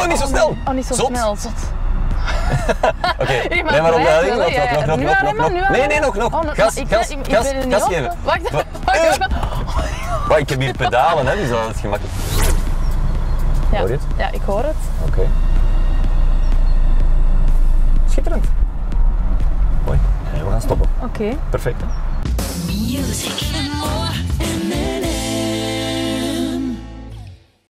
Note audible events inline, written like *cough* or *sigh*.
Oh, niet zo oh, snel. Oh, niet zo Zot. snel. Zot. *laughs* Oké, *laughs* okay. nee, maar op de helling. Nog, nog, nog, nog, nog, nog. Nee, nee, nog, nog. Oh, Gas, ik- gas, ik- gas, gas geven. Wacht, wacht, wacht, Eh. wacht. *laughs* Ik heb hier pedalen, hè, dus dat is gemakkelijk. Ja. Hoor je het? Ja, ik hoor het. Oké. Schitterend. Mooi. Eh, we gaan stoppen. Oké. Perfect. Hè? Music.